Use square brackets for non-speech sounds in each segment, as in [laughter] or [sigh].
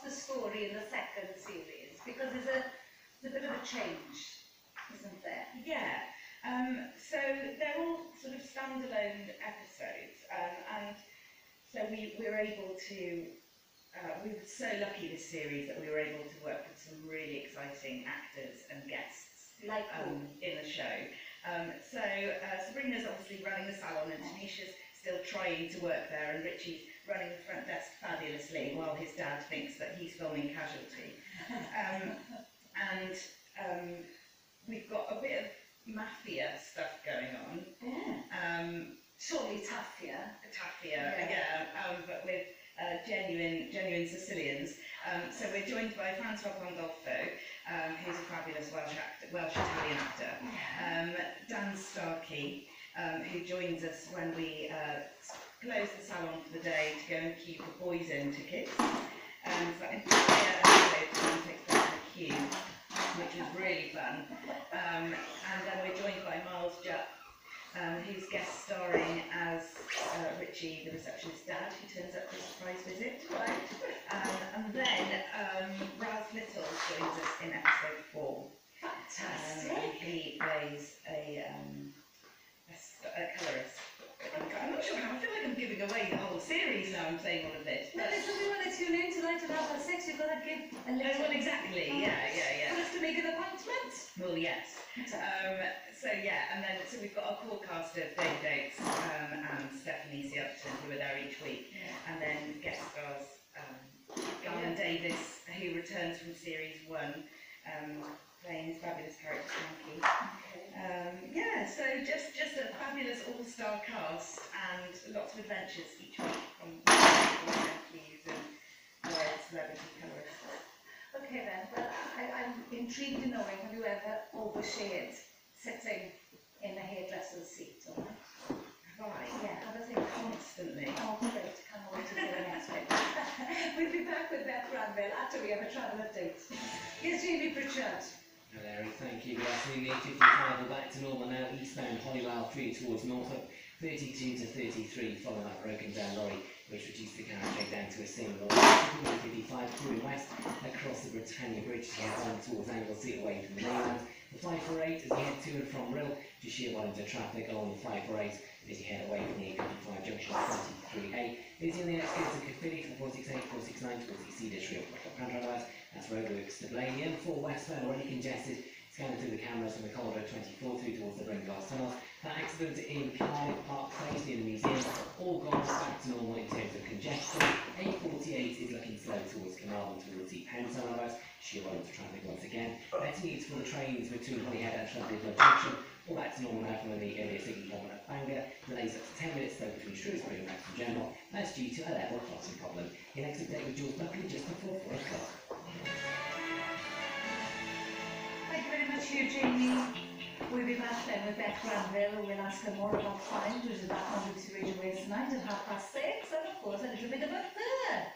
What's the story in the second series? Because there's a, there's a bit of a change, isn't there? Yeah. Um, so they're all sort of standalone episodes, um, and so we, we were able to. Uh, we were so lucky this series that we were able to work with some really exciting actors and guests Like um, in the show. Um, so uh, Sabrina's obviously running the salon, and Tanisha's still trying to work there and Richie's running the front desk fabulously while his dad thinks that he's filming Casualty. Um, and um, we've got a bit of mafia stuff going on. Yeah. Um, Surely taffia. Tafia, yeah, yeah um, but with uh, genuine, genuine Sicilians. Um, so we're joined by Francois Pandolfo, um, who's a fabulous Welsh, actor, Welsh Italian actor, um, Dan Starkey, um, who joins us when we uh, close the salon for the day to go and keep the boys in tickets. Um, so entire episode takes place in queue, which was really fun. Um, and then we're joined by Miles Jupp, um, who's guest starring as uh, Richie, the receptionist's dad, who turns up for a surprise visit. Right. Um, and then um, Ralph Little joins us in episode four. Um, Fantastic. he plays a, um, a, colourist. I'm, not sure how, I feel like I'm giving away the whole series now I'm saying all of this. No, But, there's something when tune in tonight at half past six, you've got to give a oh, little... well, exactly, yeah, yeah, yeah. For us to make an appointment. Well, yes. Um, so yeah, and then so we've got our core cast of Dave Dates um, and Stephanie Upton who are there each week, and then guest stars um, Garland Davis who returns from series one, um, playing fabulous character Frankie. Um, yeah, so just just a fabulous all-star cast and lots of adventures each week from Yankees and uh, celebrity colorists. Okay then, well, I, I'm intrigued in knowing, have you ever overshared sitting in a hairdresser's seat or not? I? Yeah, a think. Constantly. Oh, great, can't wait to hear the next bit. [laughs] we'll be back with Beth Granville after we have a travel update. Here's Jamie Pritchard. Larry. Thank you. Good afternoon. The 55 are back to normal now. Eastbound Holywell through towards Northop. 32 to 33 follow that broken down lorry, which reduced the carriage rate down to a single. 55 through west across the Britannia Bridge to head on towards Anglesey away from the mainland. The 548 as you head to and from Rhyl, just sheer volumes of traffic along the 548 as you head away from the A55 junction 33A. Busy on the outskirts of Caerphilly the 468, 469 towards the Cedar Tree. Grand Drive that's roadworks to blame. The M4 westbound already congested scanning through the cameras from the corridor 24 through towards the Brynglas tunnels. That accident in Cardiff Park Place near the museum, all gone back to normal in terms of congestion. A48 is looking slow towards Carnarvon towards the Pence hours. She'll run traffic once again. Better news for the trains between Holyhead and Llandudno Junction. Delays up to 10 minutes though between Shrewsbury and Wrexham General. That's due to a level crossing problem. With Jules Buckley just before 4 o'clock. Thank you very much, Eugenie. We'll be back then with Beth Granville. We'll ask her more about Foiled, which is back on BBC Radio Wales tonight at half past six, and of course a little bit about her.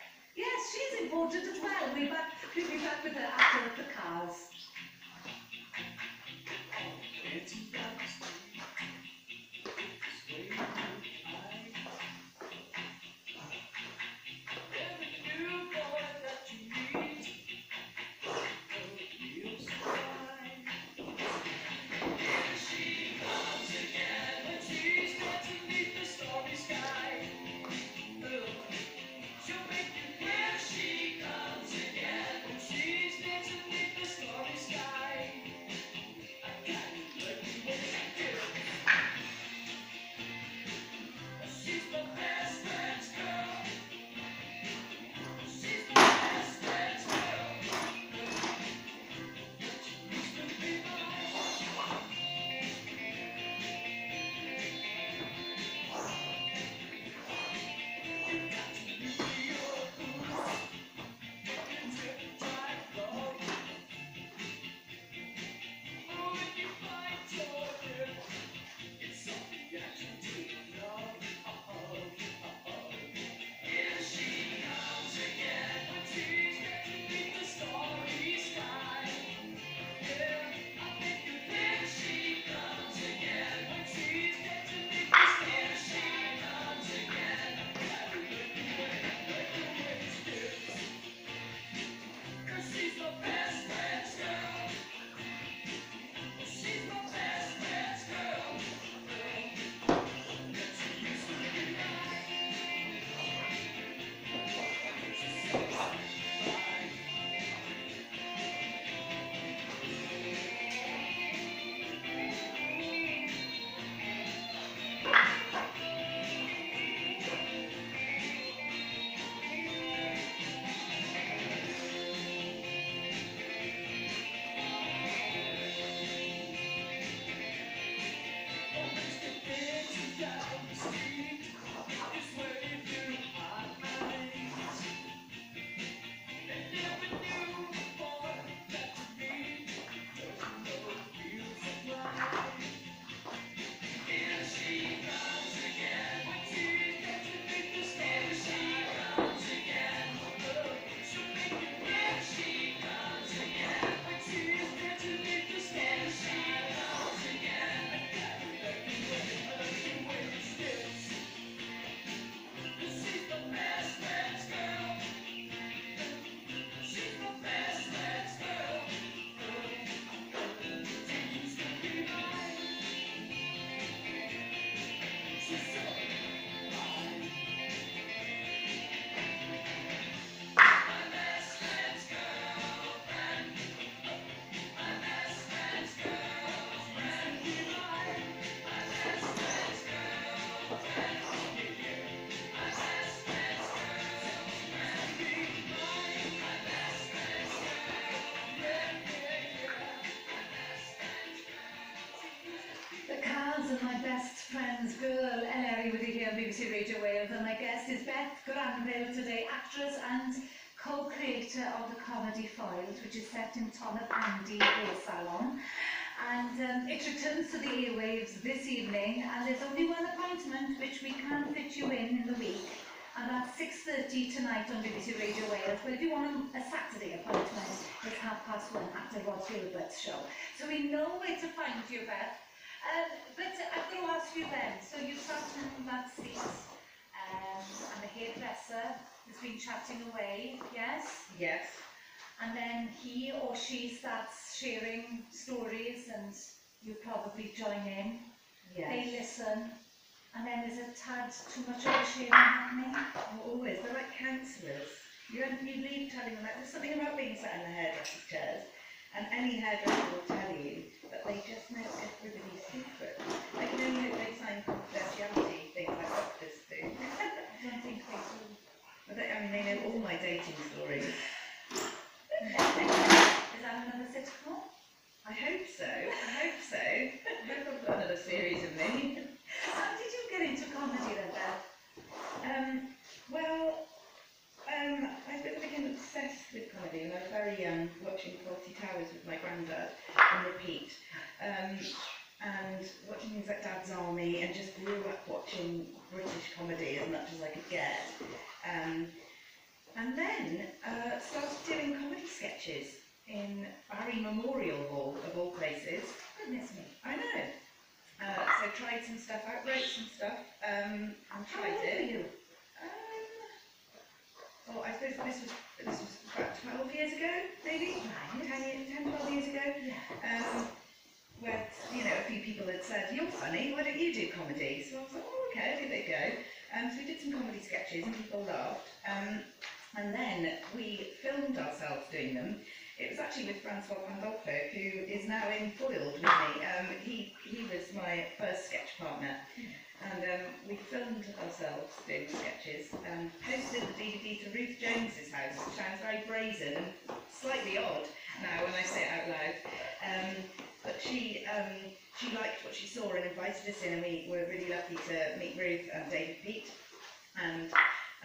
to Radio Wales and my guest is Beth Granville today, actress and co-creator of the comedy Foiled, which is set in Tom of Andy Hair Salon. And um, it returns to the airwaves this evening and there's only one appointment which we can fit you in in the week and that's 6.30 tonight on BBC Radio Wales. But if you want a Saturday appointment, it's half past one after Rod Gilbert's show. So we know where to find you, Beth. Um, but I've got to ask you then, so you sat in that seat, um, and the hairdresser has been chatting away, yes? Yes. And then he or she starts sharing stories and you probably join in. Yes. They listen. And then there's a tad too much oversharing happening. Oh, always. They're like counsellors. You, you leave telling them that there's something about being sat in the hairdresser's chairs. And any hairdresser will tell you that they just know everybody's secret. I can only hope they sign confidentiality things like doctors do. I don't think they do. But they, I mean, they know all my dating stories. Is that another sitcom? I hope so. I hope so. [laughs] I hope I've got another series of me. How did you get into comedy then, Beth? Um, well, um, I sort of became obsessed with comedy when I was very young, watching Fawlty Towers with my granddad on repeat. Um, and watching things like Dad's Army and just grew up watching British comedy as much as I could get. Um, and then uh, started doing comedy sketches in Barry Memorial Hall, of all places. Goodness me. I know. Uh, so tried some stuff out, wrote some stuff, um, and How tried old it. were you? Um, well, I suppose this was this was about 12 years ago, maybe? 10, Right. years, 10 12 years ago. Yeah. Um, where, you know, a few people had said, you're funny, why don't you do comedy? So I was like, oh, okay, I'll give it a go. Um, so we did some comedy sketches and people laughed. Um, and then we filmed ourselves doing them. It was actually with Francois Pandolfo, who is now in Foiled with me. Um, he, he was my first sketch partner. And um, we filmed ourselves doing sketches and posted the DVD to Ruth Jones's house, which sounds very brazen and slightly odd now when I say it out loud. Um, but she um, she liked what she saw and invited us in, and we were really lucky to meet Ruth and David Peet. And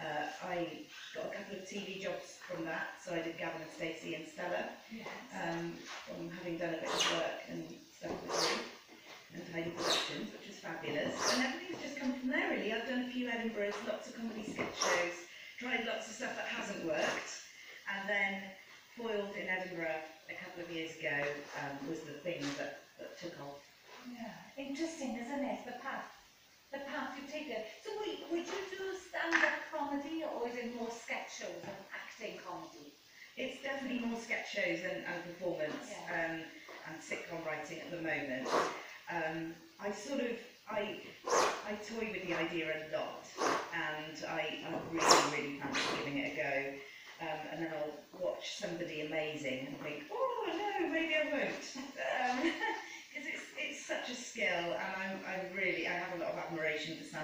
uh, I got a couple of TV jobs from that, so I did Gavin and Stacey and Stella um, from having done a bit of work and stuff with Ruth and Tidy Productions, which was fabulous. And everything's just come from there really. I've done a few Edinburghs, lots of comedy sketch shows, tried lots of stuff that hasn't worked, and then foiled in Edinburgh a couple of years ago um, was the thing that, that took off. Yeah. Interesting, isn't it? The path. The path you've taken. So would, would you do stand-up comedy or is it more sketch shows and acting comedy? It's definitely more sketch shows and, and performance Yeah. um, and sitcom writing at the moment. Um, I sort of I I toy with the idea a lot, and I, I really really fancy giving it a go. Um, and then I'll watch somebody amazing and think, oh no, maybe I won't, [laughs] because it's it's such a skill, and I'm I'm really I have a lot of admiration for stand